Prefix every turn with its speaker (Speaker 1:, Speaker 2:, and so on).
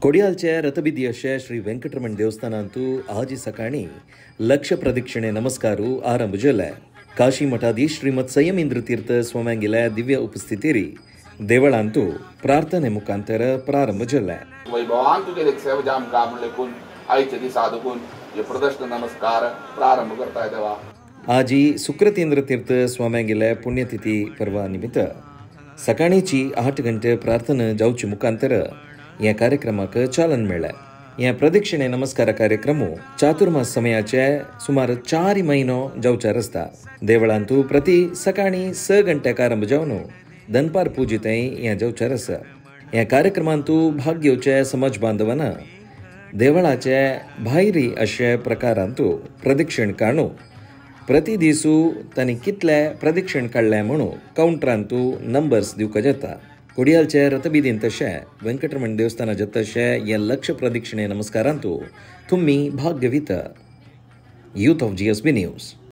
Speaker 1: ಕೊಡಿಯಾಲ್ಚೆಯ ರಥಬಿದಿಯ ಶ್ರೀ ವೆಂಕಟರಮಣ ದೇವಸ್ಥಾನ ಅಂತೂ ಆಜಿ ಸಕಾಣಿ. ಲಕ್ಷ ಪ್ರದಕ್ಷಿಣೆ ನಮಸ್ಕಾರು ಆರಂಭಜೊಲ್ಲ. ಕಾಶಿ ಮಠಾಧೀಶ್ ಶ್ರೀಮತ್ ಸಂಯಮೇಂದ್ರ ತೀರ್ಥ ಸ್ವಾಮಂಗಿಲ ದಿವ್ಯ ಉಪಸ್ಥಿತಿರಿ. ದೇವಳ ಅಂತೂ ಪ್ರಾರ್ಥನೆ ಮುಖಾಂತರ ಪ್ರಾರಂಭ ಜೊಲ್ಲ
Speaker 2: ಆಜಿ ಸುಕ್ರತೀಂದ್ರ ತೀರ್ಥ ಸ್ವಾಮಂಗಿಲ ಪುಣ್ಯತಿಥಿ ಪರ್ವ ನಿಮಿತ್ತ. ಸಕಾಣಿಚಿ ಆಟ ಗಂಟೆ ಪ್ರಾರ್ಥನೆ ಜೌಚಿ ಮುಖಾಂತರ देवा
Speaker 1: आजी सुक्रतेंद्र तीर्थ स्वाम्यांगेल्या पुण्यतिथी पर्वा निमित्त सकाळीची आठ गंटे प्रार्थना जावचे मुखांतर ह्या कार्यक्रमाक चालन मेळ्ळें ह्या प्रदक्षिणे नमस्कार कार्यक्रम चातुर्मास समयाचे सुमार चार म्हयनो जावचार आसता देवळांतू प्रति सकाळी स गंट्याक आरंभ जावन दनपार पुजितय हें जावचार आसा ह्या कार्यक्रमांतू भाग घेवचे समाज बांदवांना देवळाचे भायरी अशे प्रकारांतू प्रदक्षिण काणू प्रति दिसू तांणी कितले प्रदक्षिण काडले म्हणून कावंटरांतू नंबर्स दिवका जाता ಕೊಡಿಯಾಲ್ಚೆ ರಥಬೀದಿಯಂತಶೆ ವೆಂಕಟರಮಣ ದೇವಸ್ಥಾನ ಜತ್ತಶೆ ಎ ಲಕ್ಷ ಪ್ರದಕ್ಷಿಣೆ ನಮಸ್ಕಾರ ಅಂತೂ, ತುಮ್ಮಿ ಭಾಗ್ಯವಿತ. Youth of G S B news